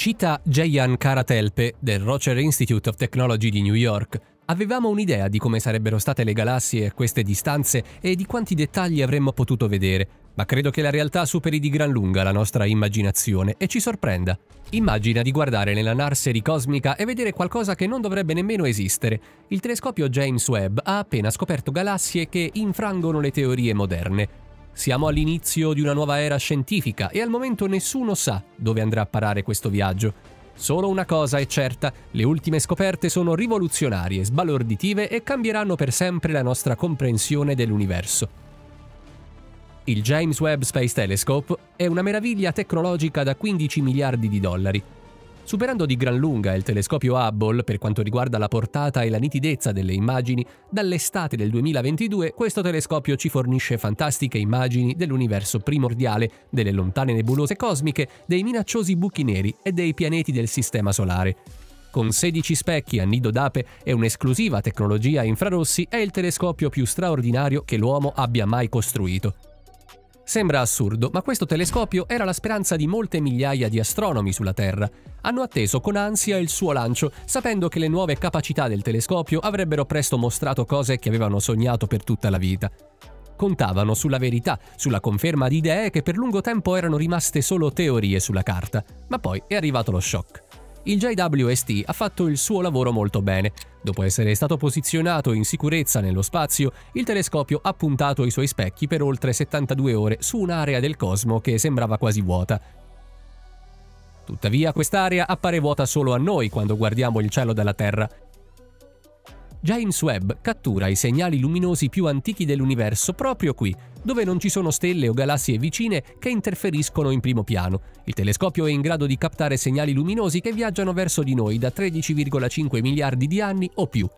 Cita Jayan Karatelpe del Rocher Institute of Technology di New York. Avevamo un'idea di come sarebbero state le galassie a queste distanze e di quanti dettagli avremmo potuto vedere, ma credo che la realtà superi di gran lunga la nostra immaginazione e ci sorprenda. Immagina di guardare nella narseri cosmica e vedere qualcosa che non dovrebbe nemmeno esistere. Il telescopio James Webb ha appena scoperto galassie che infrangono le teorie moderne. Siamo all'inizio di una nuova era scientifica e al momento nessuno sa dove andrà a parare questo viaggio. Solo una cosa è certa, le ultime scoperte sono rivoluzionarie, sbalorditive e cambieranno per sempre la nostra comprensione dell'universo. Il James Webb Space Telescope è una meraviglia tecnologica da 15 miliardi di dollari superando di gran lunga il telescopio Hubble per quanto riguarda la portata e la nitidezza delle immagini, dall'estate del 2022 questo telescopio ci fornisce fantastiche immagini dell'universo primordiale, delle lontane nebulose cosmiche, dei minacciosi buchi neri e dei pianeti del Sistema Solare. Con 16 specchi a nido d'ape e un'esclusiva tecnologia infrarossi è il telescopio più straordinario che l'uomo abbia mai costruito. Sembra assurdo, ma questo telescopio era la speranza di molte migliaia di astronomi sulla Terra. Hanno atteso con ansia il suo lancio, sapendo che le nuove capacità del telescopio avrebbero presto mostrato cose che avevano sognato per tutta la vita. Contavano sulla verità, sulla conferma di idee che per lungo tempo erano rimaste solo teorie sulla carta, ma poi è arrivato lo shock il JWST ha fatto il suo lavoro molto bene. Dopo essere stato posizionato in sicurezza nello spazio, il telescopio ha puntato i suoi specchi per oltre 72 ore su un'area del cosmo che sembrava quasi vuota. Tuttavia quest'area appare vuota solo a noi quando guardiamo il cielo dalla Terra James Webb cattura i segnali luminosi più antichi dell'universo proprio qui, dove non ci sono stelle o galassie vicine che interferiscono in primo piano. Il telescopio è in grado di captare segnali luminosi che viaggiano verso di noi da 13,5 miliardi di anni o più.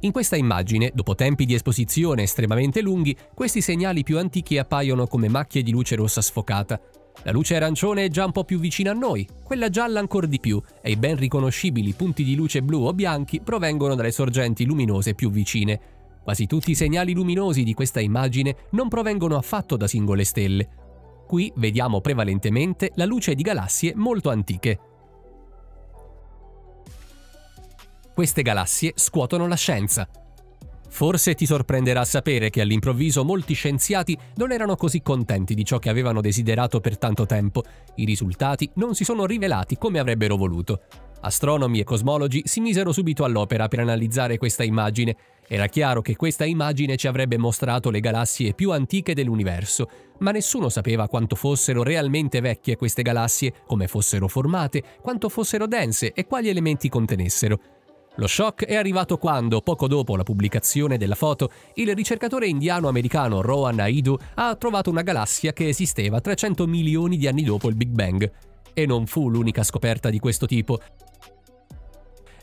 In questa immagine, dopo tempi di esposizione estremamente lunghi, questi segnali più antichi appaiono come macchie di luce rossa sfocata. La luce arancione è già un po' più vicina a noi, quella gialla ancora di più, e i ben riconoscibili punti di luce blu o bianchi provengono dalle sorgenti luminose più vicine. Quasi tutti i segnali luminosi di questa immagine non provengono affatto da singole stelle. Qui vediamo prevalentemente la luce di galassie molto antiche. Queste galassie scuotono la scienza, Forse ti sorprenderà sapere che all'improvviso molti scienziati non erano così contenti di ciò che avevano desiderato per tanto tempo. I risultati non si sono rivelati come avrebbero voluto. Astronomi e cosmologi si misero subito all'opera per analizzare questa immagine. Era chiaro che questa immagine ci avrebbe mostrato le galassie più antiche dell'universo, ma nessuno sapeva quanto fossero realmente vecchie queste galassie, come fossero formate, quanto fossero dense e quali elementi contenessero. Lo shock è arrivato quando, poco dopo la pubblicazione della foto, il ricercatore indiano-americano Rohan Naidu ha trovato una galassia che esisteva 300 milioni di anni dopo il Big Bang. E non fu l'unica scoperta di questo tipo.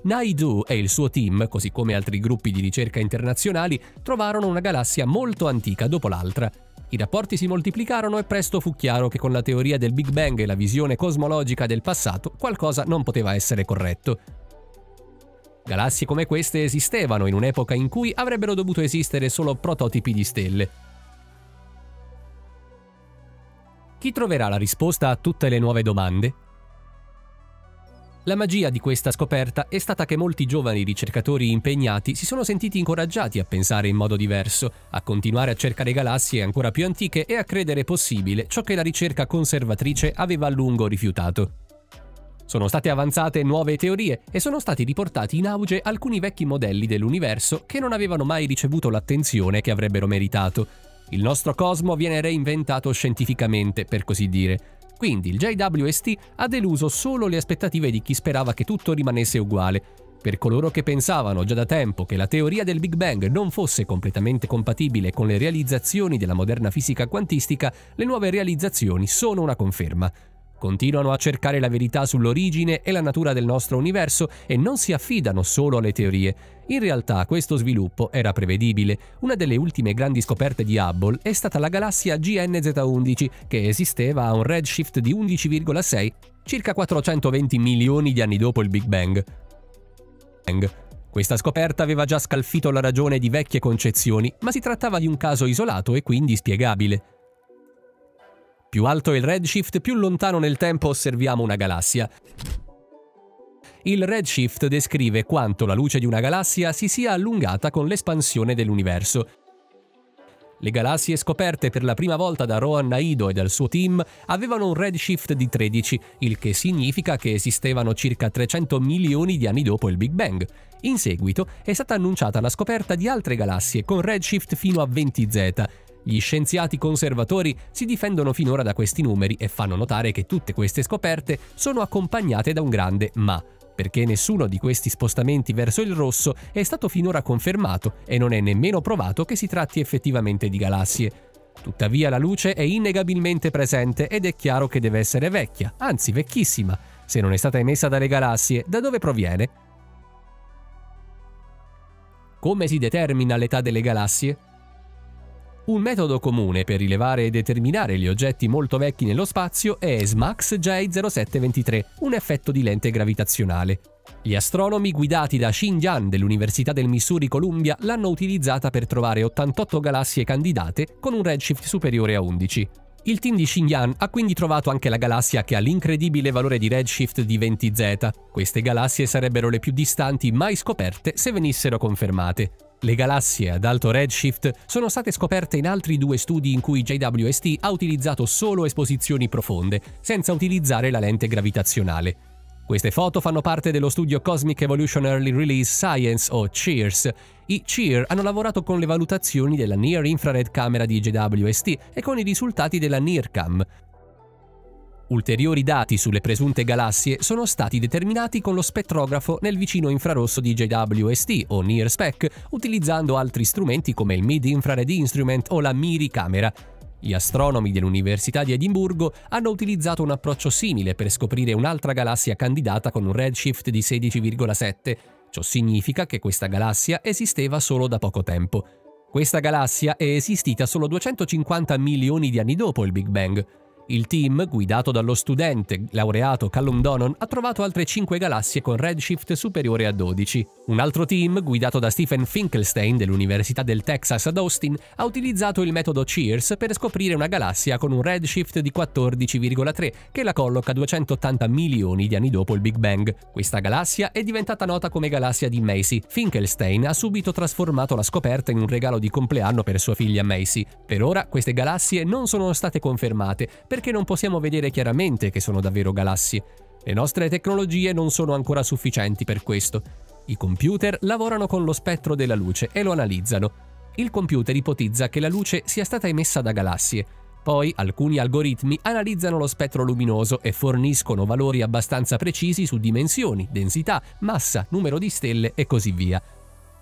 Naidu e il suo team, così come altri gruppi di ricerca internazionali, trovarono una galassia molto antica dopo l'altra. I rapporti si moltiplicarono e presto fu chiaro che con la teoria del Big Bang e la visione cosmologica del passato qualcosa non poteva essere corretto. Galassie come queste esistevano in un'epoca in cui avrebbero dovuto esistere solo prototipi di stelle. Chi troverà la risposta a tutte le nuove domande? La magia di questa scoperta è stata che molti giovani ricercatori impegnati si sono sentiti incoraggiati a pensare in modo diverso, a continuare a cercare galassie ancora più antiche e a credere possibile ciò che la ricerca conservatrice aveva a lungo rifiutato. Sono state avanzate nuove teorie e sono stati riportati in auge alcuni vecchi modelli dell'universo che non avevano mai ricevuto l'attenzione che avrebbero meritato. Il nostro cosmo viene reinventato scientificamente, per così dire. Quindi il JWST ha deluso solo le aspettative di chi sperava che tutto rimanesse uguale. Per coloro che pensavano già da tempo che la teoria del Big Bang non fosse completamente compatibile con le realizzazioni della moderna fisica quantistica, le nuove realizzazioni sono una conferma. Continuano a cercare la verità sull'origine e la natura del nostro universo e non si affidano solo alle teorie. In realtà questo sviluppo era prevedibile. Una delle ultime grandi scoperte di Hubble è stata la galassia GNZ11, che esisteva a un redshift di 11,6, circa 420 milioni di anni dopo il Big Bang. Questa scoperta aveva già scalfito la ragione di vecchie concezioni, ma si trattava di un caso isolato e quindi spiegabile. Più alto è il redshift, più lontano nel tempo osserviamo una galassia. Il redshift descrive quanto la luce di una galassia si sia allungata con l'espansione dell'universo. Le galassie scoperte per la prima volta da Rohan Naido e dal suo team avevano un redshift di 13, il che significa che esistevano circa 300 milioni di anni dopo il Big Bang. In seguito è stata annunciata la scoperta di altre galassie con redshift fino a 20Z. Gli scienziati conservatori si difendono finora da questi numeri e fanno notare che tutte queste scoperte sono accompagnate da un grande ma perché nessuno di questi spostamenti verso il rosso è stato finora confermato e non è nemmeno provato che si tratti effettivamente di galassie. Tuttavia la luce è innegabilmente presente ed è chiaro che deve essere vecchia, anzi vecchissima. Se non è stata emessa dalle galassie, da dove proviene? Come si determina l'età delle galassie? Un metodo comune per rilevare e determinare gli oggetti molto vecchi nello spazio è SMAX J0723, un effetto di lente gravitazionale. Gli astronomi guidati da Xin Yan dell'Università del Missouri Columbia l'hanno utilizzata per trovare 88 galassie candidate con un redshift superiore a 11. Il team di Xinjiang ha quindi trovato anche la galassia che ha l'incredibile valore di redshift di 20Z. Queste galassie sarebbero le più distanti mai scoperte se venissero confermate. Le galassie ad alto redshift sono state scoperte in altri due studi in cui JWST ha utilizzato solo esposizioni profonde, senza utilizzare la lente gravitazionale. Queste foto fanno parte dello studio Cosmic Evolution Early Release Science o CHEERS. I CHEER hanno lavorato con le valutazioni della Near Infrared Camera di JWST e con i risultati della NIRCam, Ulteriori dati sulle presunte galassie sono stati determinati con lo spettrografo nel vicino infrarosso di JWST o NIRSPEC, utilizzando altri strumenti come il Mid Infrared Instrument o la MIRI camera. Gli astronomi dell'Università di Edimburgo hanno utilizzato un approccio simile per scoprire un'altra galassia candidata con un redshift di 16,7. Ciò significa che questa galassia esisteva solo da poco tempo. Questa galassia è esistita solo 250 milioni di anni dopo il Big Bang. Il team, guidato dallo studente laureato Callum Donon, ha trovato altre 5 galassie con redshift superiore a 12. Un altro team, guidato da Stephen Finkelstein dell'Università del Texas ad Austin, ha utilizzato il metodo CHEERS per scoprire una galassia con un redshift di 14,3 che la colloca 280 milioni di anni dopo il Big Bang. Questa galassia è diventata nota come galassia di Macy. Finkelstein ha subito trasformato la scoperta in un regalo di compleanno per sua figlia Macy. Per ora queste galassie non sono state confermate perché non possiamo vedere chiaramente che sono davvero galassie. Le nostre tecnologie non sono ancora sufficienti per questo. I computer lavorano con lo spettro della luce e lo analizzano. Il computer ipotizza che la luce sia stata emessa da galassie. Poi alcuni algoritmi analizzano lo spettro luminoso e forniscono valori abbastanza precisi su dimensioni, densità, massa, numero di stelle e così via.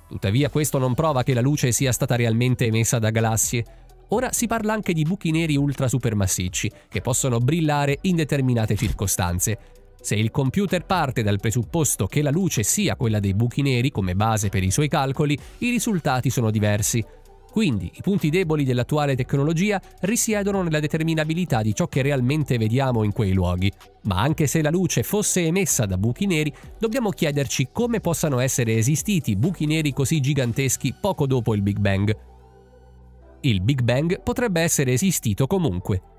Tuttavia questo non prova che la luce sia stata realmente emessa da galassie. Ora si parla anche di buchi neri ultra supermassicci, che possono brillare in determinate circostanze. Se il computer parte dal presupposto che la luce sia quella dei buchi neri come base per i suoi calcoli, i risultati sono diversi. Quindi i punti deboli dell'attuale tecnologia risiedono nella determinabilità di ciò che realmente vediamo in quei luoghi. Ma anche se la luce fosse emessa da buchi neri, dobbiamo chiederci come possano essere esistiti buchi neri così giganteschi poco dopo il Big Bang il Big Bang potrebbe essere esistito comunque.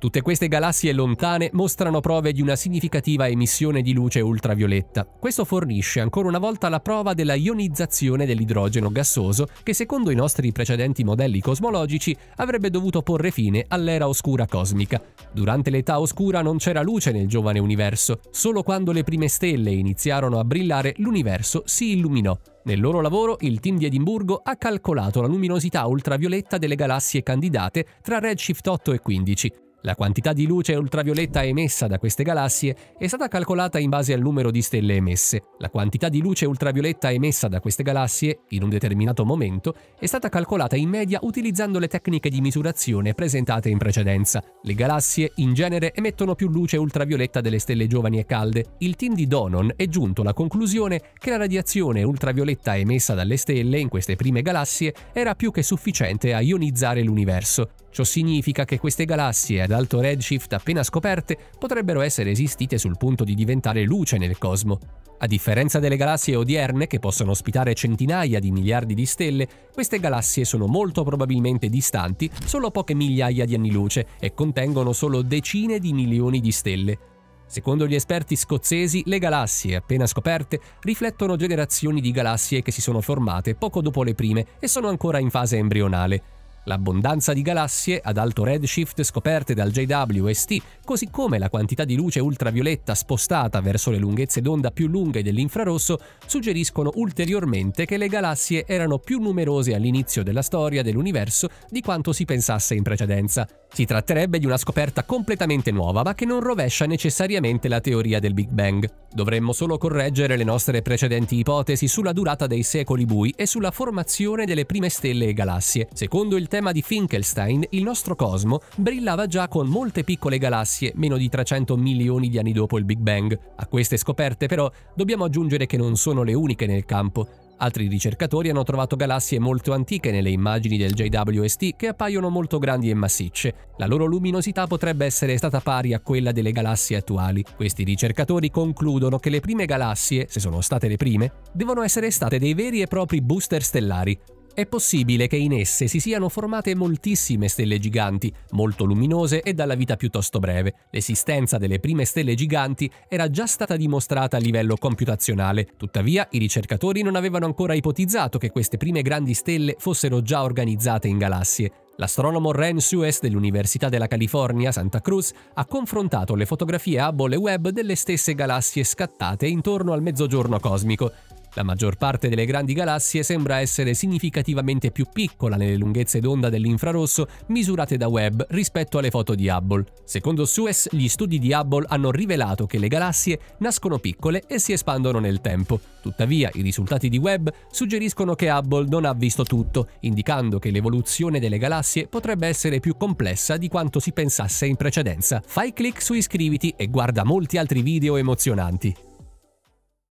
Tutte queste galassie lontane mostrano prove di una significativa emissione di luce ultravioletta. Questo fornisce ancora una volta la prova della ionizzazione dell'idrogeno gassoso che secondo i nostri precedenti modelli cosmologici avrebbe dovuto porre fine all'era oscura cosmica. Durante l'età oscura non c'era luce nel giovane universo, solo quando le prime stelle iniziarono a brillare l'universo si illuminò. Nel loro lavoro il team di Edimburgo ha calcolato la luminosità ultravioletta delle galassie candidate tra redshift 8 e 15 la quantità di luce ultravioletta emessa da queste galassie è stata calcolata in base al numero di stelle emesse. La quantità di luce ultravioletta emessa da queste galassie, in un determinato momento, è stata calcolata in media utilizzando le tecniche di misurazione presentate in precedenza. Le galassie, in genere, emettono più luce ultravioletta delle stelle giovani e calde. Il team di Donon è giunto alla conclusione che la radiazione ultravioletta emessa dalle stelle in queste prime galassie era più che sufficiente a ionizzare l'universo. Ciò significa che queste galassie ad alto redshift appena scoperte potrebbero essere esistite sul punto di diventare luce nel cosmo. A differenza delle galassie odierne, che possono ospitare centinaia di miliardi di stelle, queste galassie sono molto probabilmente distanti solo poche migliaia di anni luce e contengono solo decine di milioni di stelle. Secondo gli esperti scozzesi, le galassie appena scoperte riflettono generazioni di galassie che si sono formate poco dopo le prime e sono ancora in fase embrionale. L'abbondanza di galassie ad alto redshift scoperte dal JWST, così come la quantità di luce ultravioletta spostata verso le lunghezze d'onda più lunghe dell'infrarosso, suggeriscono ulteriormente che le galassie erano più numerose all'inizio della storia dell'universo di quanto si pensasse in precedenza. Si tratterebbe di una scoperta completamente nuova, ma che non rovescia necessariamente la teoria del Big Bang. Dovremmo solo correggere le nostre precedenti ipotesi sulla durata dei secoli bui e sulla formazione delle prime stelle e galassie. Secondo il tema di Finkelstein, il nostro cosmo brillava già con molte piccole galassie meno di 300 milioni di anni dopo il Big Bang. A queste scoperte però dobbiamo aggiungere che non sono le uniche nel campo. Altri ricercatori hanno trovato galassie molto antiche nelle immagini del JWST che appaiono molto grandi e massicce. La loro luminosità potrebbe essere stata pari a quella delle galassie attuali. Questi ricercatori concludono che le prime galassie, se sono state le prime, devono essere state dei veri e propri booster stellari, è possibile che in esse si siano formate moltissime stelle giganti, molto luminose e dalla vita piuttosto breve. L'esistenza delle prime stelle giganti era già stata dimostrata a livello computazionale, tuttavia i ricercatori non avevano ancora ipotizzato che queste prime grandi stelle fossero già organizzate in galassie. L'astronomo Ren Suez dell'Università della California, Santa Cruz, ha confrontato le fotografie Hubble e Webb delle stesse galassie scattate intorno al mezzogiorno cosmico. La maggior parte delle grandi galassie sembra essere significativamente più piccola nelle lunghezze d'onda dell'infrarosso misurate da Webb rispetto alle foto di Hubble. Secondo Suez, gli studi di Hubble hanno rivelato che le galassie nascono piccole e si espandono nel tempo. Tuttavia, i risultati di Webb suggeriscono che Hubble non ha visto tutto, indicando che l'evoluzione delle galassie potrebbe essere più complessa di quanto si pensasse in precedenza. Fai clic su iscriviti e guarda molti altri video emozionanti.